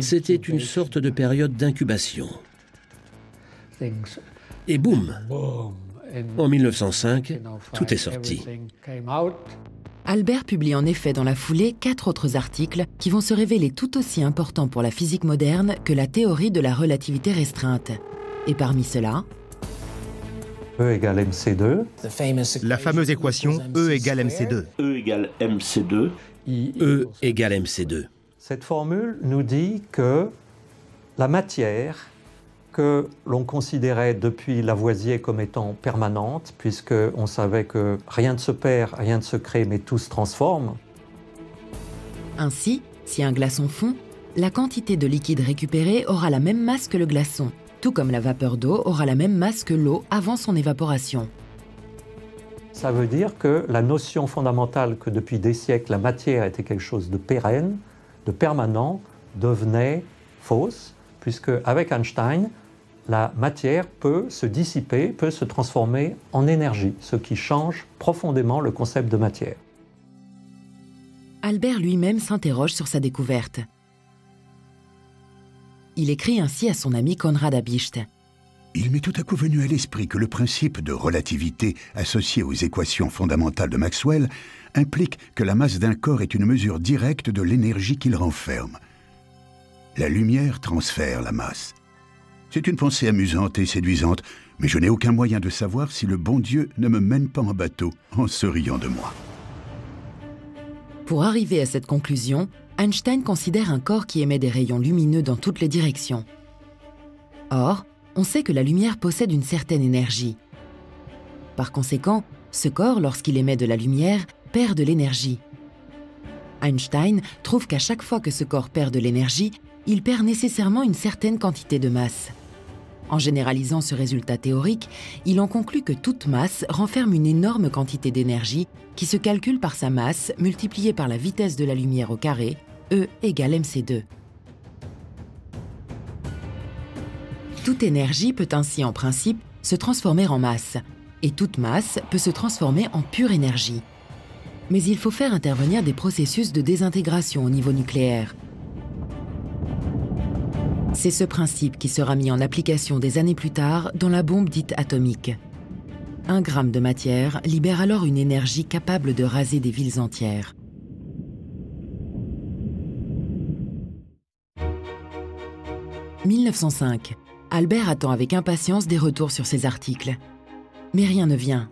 S3: c'était une sorte de période d'incubation. Et boum, en 1905, tout est sorti.
S1: Albert publie en effet dans la foulée quatre autres articles qui vont se révéler tout aussi importants pour la physique moderne que la théorie de la relativité restreinte. Et parmi ceux-là,
S6: E égale mc2.
S4: La fameuse équation E égale mc2.
S5: E égale mc2.
S3: E égale mc2.
S6: Cette formule nous dit que la matière que l'on considérait depuis Lavoisier comme étant permanente, puisqu'on savait que rien ne se perd, rien ne se crée, mais tout se transforme.
S1: Ainsi, si un glaçon fond, la quantité de liquide récupéré aura la même masse que le glaçon, tout comme la vapeur d'eau aura la même masse que l'eau avant son évaporation.
S6: Ça veut dire que la notion fondamentale que depuis des siècles la matière était quelque chose de pérenne, de permanent, devenait fausse, puisque avec Einstein, la matière peut se dissiper, peut se transformer en énergie, ce qui change profondément le concept de matière.
S1: Albert lui-même s'interroge sur sa découverte. Il écrit ainsi à son ami Konrad Abicht.
S2: Il m'est tout à coup venu à l'esprit que le principe de relativité associé aux équations fondamentales de Maxwell implique que la masse d'un corps est une mesure directe de l'énergie qu'il renferme. La lumière transfère la masse. C'est une pensée amusante et séduisante, mais je n'ai aucun moyen de savoir si le bon Dieu ne me mène pas en bateau en se riant de moi.
S1: Pour arriver à cette conclusion, Einstein considère un corps qui émet des rayons lumineux dans toutes les directions. Or, on sait que la lumière possède une certaine énergie. Par conséquent, ce corps, lorsqu'il émet de la lumière, perd de l'énergie. Einstein trouve qu'à chaque fois que ce corps perd de l'énergie, il perd nécessairement une certaine quantité de masse. En généralisant ce résultat théorique, il en conclut que toute masse renferme une énorme quantité d'énergie qui se calcule par sa masse multipliée par la vitesse de la lumière au carré, E égale mc2. Toute énergie peut ainsi en principe se transformer en masse, et toute masse peut se transformer en pure énergie. Mais il faut faire intervenir des processus de désintégration au niveau nucléaire, c'est ce principe qui sera mis en application des années plus tard dans la bombe dite atomique. Un gramme de matière libère alors une énergie capable de raser des villes entières. 1905. Albert attend avec impatience des retours sur ses articles. Mais rien ne vient.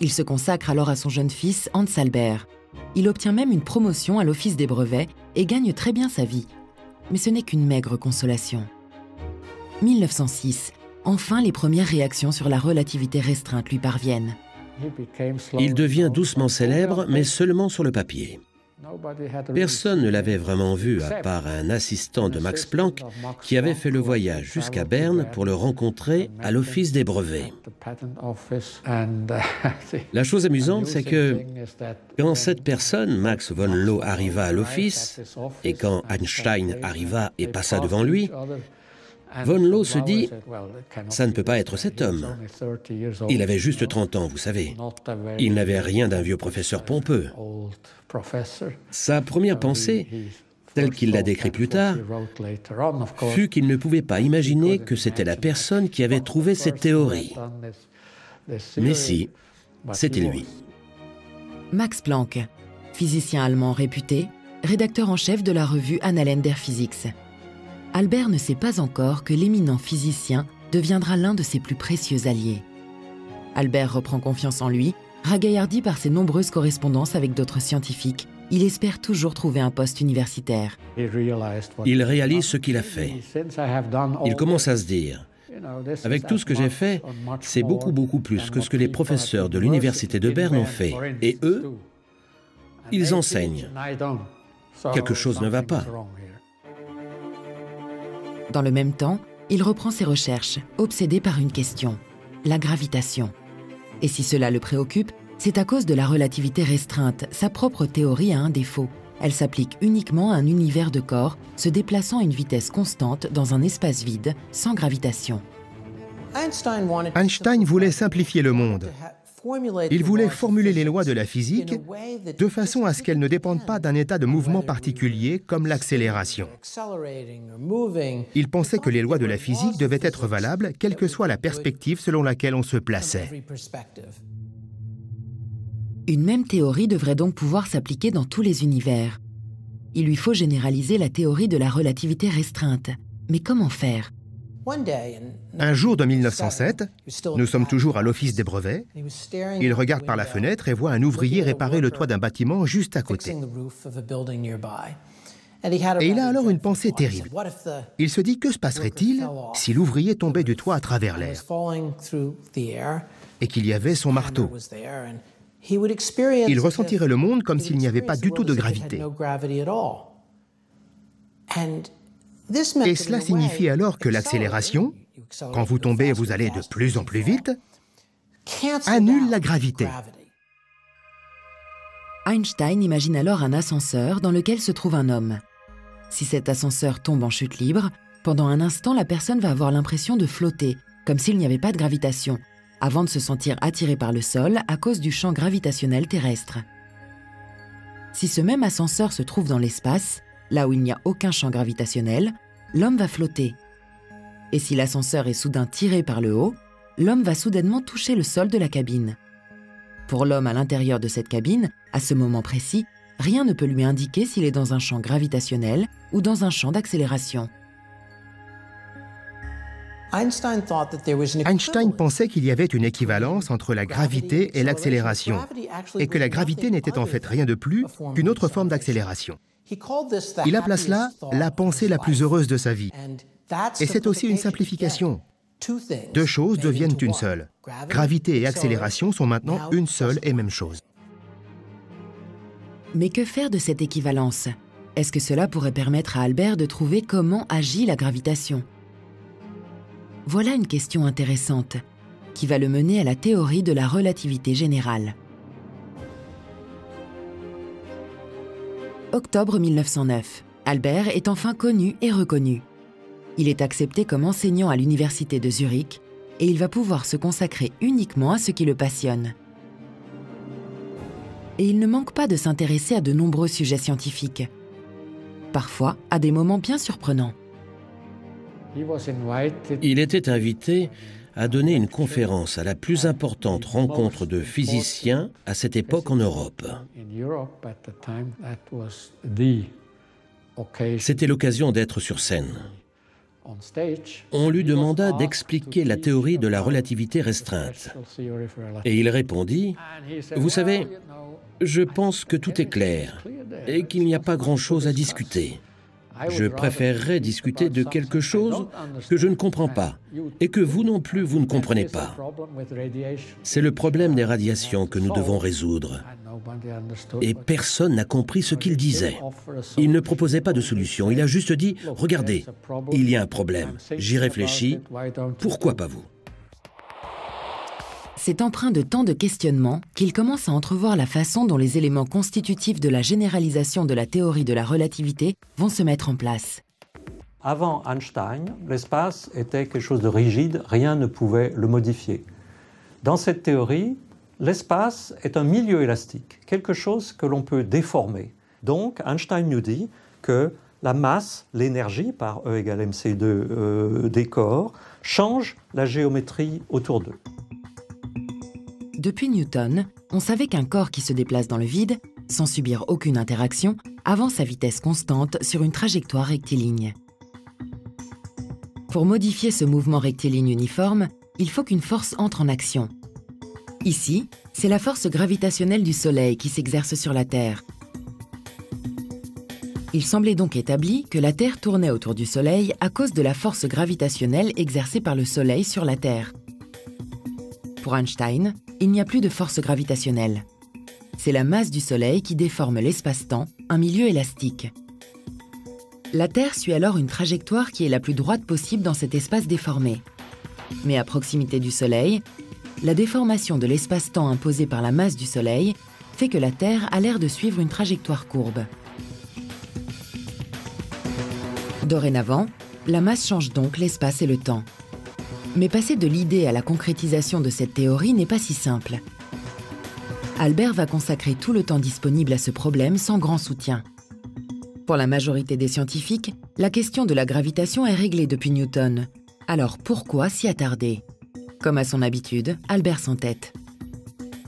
S1: Il se consacre alors à son jeune fils, Hans Albert. Il obtient même une promotion à l'Office des brevets et gagne très bien sa vie. Mais ce n'est qu'une maigre consolation. 1906. Enfin, les premières réactions sur la relativité restreinte lui parviennent.
S3: Il devient doucement célèbre, mais seulement sur le papier. Personne ne l'avait vraiment vu, à part un assistant de Max Planck qui avait fait le voyage jusqu'à Berne pour le rencontrer à l'Office des brevets. La chose amusante, c'est que quand cette personne, Max von Loh, arriva à l'office, et quand Einstein arriva et passa devant lui, Von Loh se dit, ça ne peut pas être cet homme. Il avait juste 30 ans, vous savez. Il n'avait rien d'un vieux professeur pompeux. Sa première pensée, telle qu'il l'a décrit plus tard, fut qu'il ne pouvait pas imaginer que c'était la personne qui avait trouvé cette théorie. Mais si, c'était lui.
S1: Max Planck, physicien allemand réputé, rédacteur en chef de la revue Annalen der Physics. Albert ne sait pas encore que l'éminent physicien deviendra l'un de ses plus précieux alliés. Albert reprend confiance en lui, ragaillardi par ses nombreuses correspondances avec d'autres scientifiques. Il espère toujours trouver un poste universitaire.
S3: Il réalise ce qu'il a fait. Il commence à se dire, avec tout ce que j'ai fait, c'est beaucoup, beaucoup plus que ce que les professeurs de l'université de Berne ont fait. Et eux, ils enseignent. Quelque chose ne va pas.
S1: Dans le même temps, il reprend ses recherches, obsédé par une question, la gravitation. Et si cela le préoccupe, c'est à cause de la relativité restreinte. Sa propre théorie a un défaut. Elle s'applique uniquement à un univers de corps se déplaçant à une vitesse constante dans un espace vide, sans gravitation.
S4: Einstein voulait simplifier le monde. Il voulait formuler les lois de la physique de façon à ce qu'elles ne dépendent pas d'un état de mouvement particulier comme l'accélération. Il pensait que les lois de la physique devaient être valables quelle que soit la perspective selon laquelle on se plaçait.
S1: Une même théorie devrait donc pouvoir s'appliquer dans tous les univers. Il lui faut généraliser la théorie de la relativité restreinte. Mais comment faire?
S4: Un jour de 1907, nous sommes toujours à l'office des brevets, il regarde par la fenêtre et voit un ouvrier réparer le toit d'un bâtiment juste à côté. Et il a alors une pensée terrible. Il se dit que se passerait-il si l'ouvrier tombait du toit à travers l'air? Et qu'il y avait son marteau. Il ressentirait le monde comme s'il n'y avait pas du tout de gravité. Et cela signifie alors que l'accélération, quand vous tombez, vous allez de plus en plus vite, annule la gravité.
S1: Einstein imagine alors un ascenseur dans lequel se trouve un homme. Si cet ascenseur tombe en chute libre, pendant un instant, la personne va avoir l'impression de flotter, comme s'il n'y avait pas de gravitation, avant de se sentir attiré par le sol à cause du champ gravitationnel terrestre. Si ce même ascenseur se trouve dans l'espace, là où il n'y a aucun champ gravitationnel, l'homme va flotter. Et si l'ascenseur est soudain tiré par le haut, l'homme va soudainement toucher le sol de la cabine. Pour l'homme à l'intérieur de cette cabine, à ce moment précis, rien ne peut lui indiquer s'il est dans un champ gravitationnel ou dans un champ d'accélération.
S4: Einstein pensait qu'il y avait une équivalence entre la gravité et l'accélération, et que la gravité n'était en fait rien de plus qu'une autre forme d'accélération. Il appela cela la pensée la plus heureuse de sa vie. Et c'est aussi une simplification. Deux choses deviennent une seule. Gravité et accélération sont maintenant une seule et même chose.
S1: Mais que faire de cette équivalence? Est-ce que cela pourrait permettre à Albert de trouver comment agit la gravitation? Voilà une question intéressante qui va le mener à la théorie de la relativité générale. Octobre 1909. Albert est enfin connu et reconnu. Il est accepté comme enseignant à l'université de Zurich et il va pouvoir se consacrer uniquement à ce qui le passionne. Et il ne manque pas de s'intéresser à de nombreux sujets scientifiques, parfois à des moments bien surprenants.
S3: Il était invité a donné une conférence à la plus importante rencontre de physiciens à cette époque en Europe. C'était l'occasion d'être sur scène. on lui demanda d'expliquer la théorie de la relativité restreinte. Et il répondit, Vous savez, je pense que tout est clair et qu'il n'y a pas grand-chose à discuter. Je préférerais discuter de quelque chose que je ne comprends pas et que vous non plus vous ne comprenez pas. C'est le problème des radiations que nous devons résoudre. Et personne n'a compris ce qu'il disait. Il ne proposait pas de solution, il a juste dit, regardez, il y a un problème, j'y réfléchis, pourquoi pas vous?
S1: C'est empreint de tant de questionnements qu'il commence à entrevoir la façon dont les éléments constitutifs de la généralisation de la théorie de la relativité vont se mettre en place.
S6: Avant Einstein, l'espace était quelque chose de rigide, rien ne pouvait le modifier. Dans cette théorie, l'espace est un milieu élastique, quelque chose que l'on peut déformer. Donc Einstein nous dit que la masse, l'énergie par E égale mc2 euh, des corps, change la géométrie autour d'eux.
S1: Depuis Newton, on savait qu'un corps qui se déplace dans le vide, sans subir aucune interaction, avance à vitesse constante sur une trajectoire rectiligne. Pour modifier ce mouvement rectiligne uniforme, il faut qu'une force entre en action. Ici, c'est la force gravitationnelle du Soleil qui s'exerce sur la Terre. Il semblait donc établi que la Terre tournait autour du Soleil à cause de la force gravitationnelle exercée par le Soleil sur la Terre. Pour Einstein, il n'y a plus de force gravitationnelle. C'est la masse du Soleil qui déforme l'espace-temps, un milieu élastique. La Terre suit alors une trajectoire qui est la plus droite possible dans cet espace déformé. Mais à proximité du Soleil, la déformation de l'espace-temps imposée par la masse du Soleil fait que la Terre a l'air de suivre une trajectoire courbe. Dorénavant, la masse change donc l'espace et le temps. Mais passer de l'idée à la concrétisation de cette théorie n'est pas si simple. Albert va consacrer tout le temps disponible à ce problème sans grand soutien. Pour la majorité des scientifiques, la question de la gravitation est réglée depuis Newton. Alors pourquoi s'y attarder? Comme à son habitude, Albert s'entête.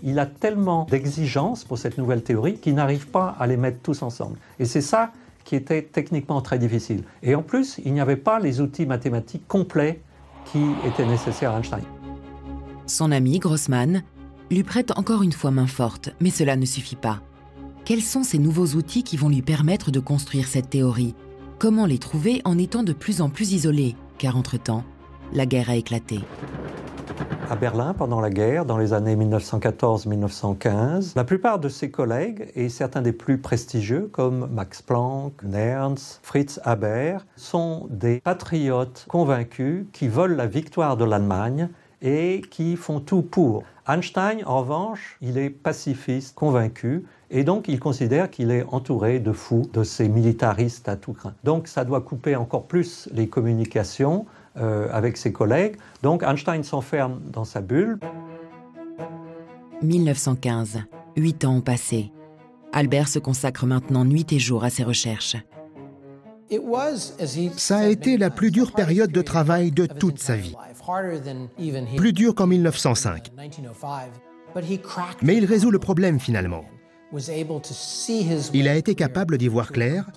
S6: Il a tellement d'exigences pour cette nouvelle théorie qu'il n'arrive pas à les mettre tous ensemble. Et c'est ça qui était techniquement très difficile. Et en plus, il n'y avait pas les outils mathématiques complets qui était nécessaire à Einstein.
S1: Son ami Grossman lui prête encore une fois main forte, mais cela ne suffit pas. Quels sont ces nouveaux outils qui vont lui permettre de construire cette théorie? Comment les trouver en étant de plus en plus isolé Car entre-temps, la guerre a éclaté.
S6: À Berlin, pendant la guerre, dans les années 1914-1915, la plupart de ses collègues, et certains des plus prestigieux comme Max Planck, Nernst, Fritz Haber, sont des patriotes convaincus qui veulent la victoire de l'Allemagne et qui font tout pour. Einstein, en revanche, il est pacifiste, convaincu, et donc il considère qu'il est entouré de fous, de ces militaristes à tout craint. Donc ça doit couper encore plus les communications euh, avec ses collègues. Donc Einstein s'enferme dans sa bulle.
S1: 1915. Huit ans ont passé. Albert se consacre maintenant nuit et jour à ses recherches.
S4: Ça a été la plus dure période de travail de toute sa vie. Plus dure qu'en 1905. Mais il résout le problème finalement. Il a été capable d'y voir clair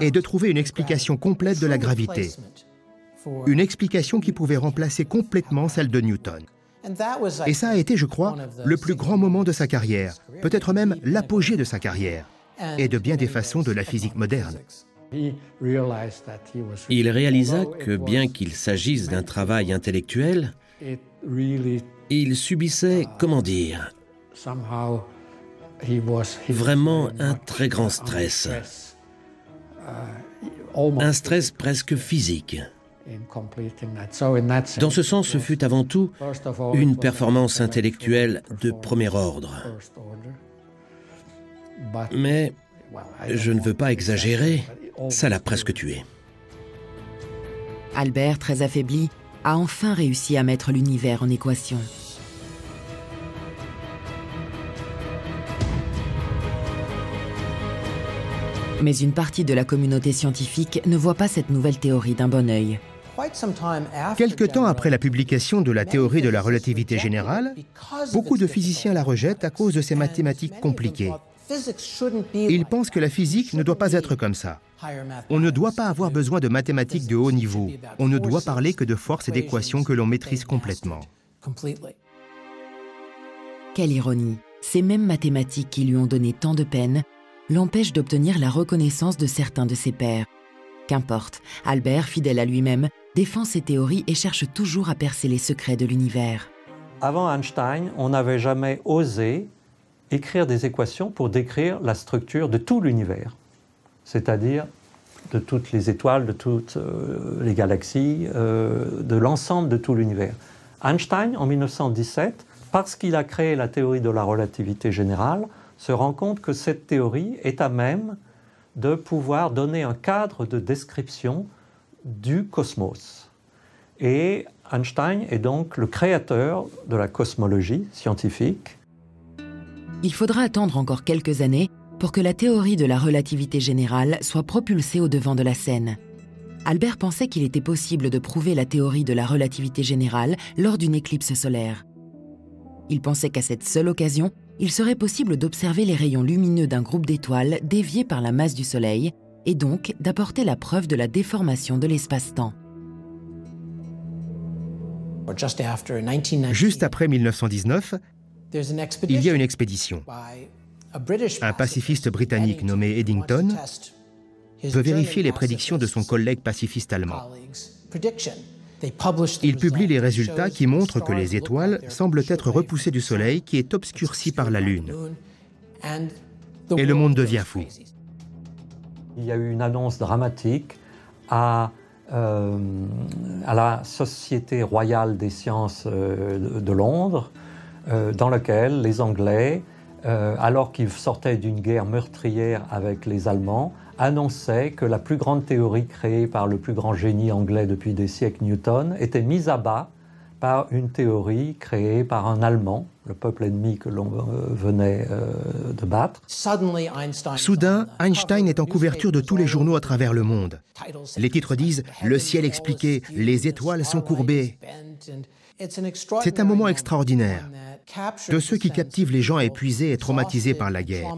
S4: et de trouver une explication complète de la gravité une explication qui pouvait remplacer complètement celle de Newton. Et ça a été, je crois, le plus grand moment de sa carrière, peut-être même l'apogée de sa carrière, et de bien des façons de la physique moderne.
S3: Il réalisa que bien qu'il s'agisse d'un travail intellectuel, il subissait, comment dire, vraiment un très grand stress. Un stress presque physique. Dans ce sens, ce fut avant tout une performance intellectuelle de premier ordre. Mais je ne veux pas exagérer, ça l'a presque tué.
S1: Albert, très affaibli, a enfin réussi à mettre l'univers en équation. Mais une partie de la communauté scientifique ne voit pas cette nouvelle théorie d'un bon œil.
S4: Quelque temps après la publication de la théorie de la relativité générale, beaucoup de physiciens la rejettent à cause de ses mathématiques compliquées. Il pense que la physique ne doit pas être comme ça. On ne doit pas avoir besoin de mathématiques de haut niveau. On ne doit parler que de forces et d'équations que l'on maîtrise complètement.
S1: Quelle ironie Ces mêmes mathématiques qui lui ont donné tant de peine l'empêchent d'obtenir la reconnaissance de certains de ses pairs. Qu'importe, Albert, fidèle à lui-même, défend ses théories et cherche toujours à percer les secrets de l'univers.
S6: Avant Einstein, on n'avait jamais osé écrire des équations pour décrire la structure de tout l'univers, c'est-à-dire de toutes les étoiles, de toutes euh, les galaxies, euh, de l'ensemble de tout l'univers. Einstein, en 1917, parce qu'il a créé la théorie de la relativité générale, se rend compte que cette théorie est à même de pouvoir donner un cadre de description du cosmos. Et Einstein est donc le créateur de la cosmologie scientifique.
S1: Il faudra attendre encore quelques années pour que la théorie de la relativité générale soit propulsée au devant de la scène. Albert pensait qu'il était possible de prouver la théorie de la relativité générale lors d'une éclipse solaire. Il pensait qu'à cette seule occasion, il serait possible d'observer les rayons lumineux d'un groupe d'étoiles déviés par la masse du Soleil et donc d'apporter la preuve de la déformation de l'espace-temps.
S4: Juste après 1919, il y a une expédition. Un pacifiste britannique nommé Eddington veut vérifier les prédictions de son collègue pacifiste allemand. Il publie les résultats qui montrent que les étoiles semblent être repoussées du Soleil qui est obscurci par la Lune. Et le monde devient fou.
S6: Il y a eu une annonce dramatique à, euh, à la Société royale des sciences euh, de Londres, euh, dans laquelle les Anglais, alors qu'ils sortaient d'une guerre meurtrière avec les Allemands, annonçaient que la plus grande théorie créée par le plus grand génie anglais depuis des siècles, Newton, était mise à bas par une théorie créée par un Allemand, le peuple ennemi que l'on venait euh, de battre.
S4: Soudain, Einstein est en couverture de tous les journaux à travers le monde. Les titres disent ⁇ Le ciel expliqué, les étoiles sont courbées ⁇ C'est un moment extraordinaire de ceux qui captivent les gens épuisés et traumatisés par la guerre.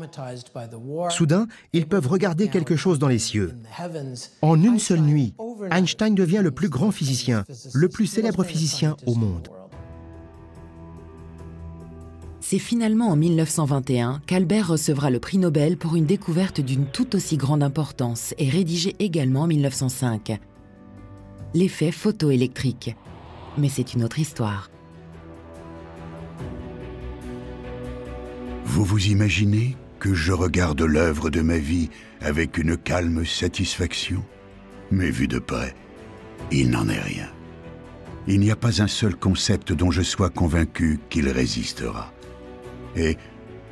S4: Soudain, ils peuvent regarder quelque chose dans les cieux. En une seule nuit, Einstein devient le plus grand physicien, le plus célèbre physicien au monde.
S1: C'est finalement en 1921 qu'Albert recevra le prix Nobel pour une découverte d'une tout aussi grande importance et rédigée également en 1905. L'effet photoélectrique. Mais c'est une autre histoire.
S2: Vous vous imaginez que je regarde l'œuvre de ma vie avec une calme satisfaction? Mais vu de près, il n'en est rien. Il n'y a pas un seul concept dont je sois convaincu qu'il résistera. Et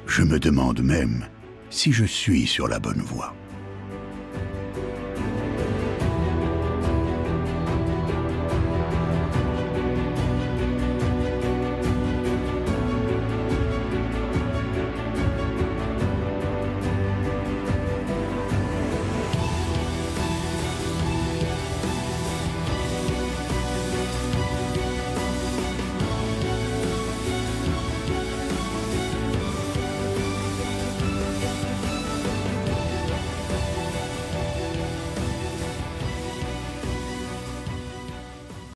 S2: je me demande même si je suis sur la bonne voie.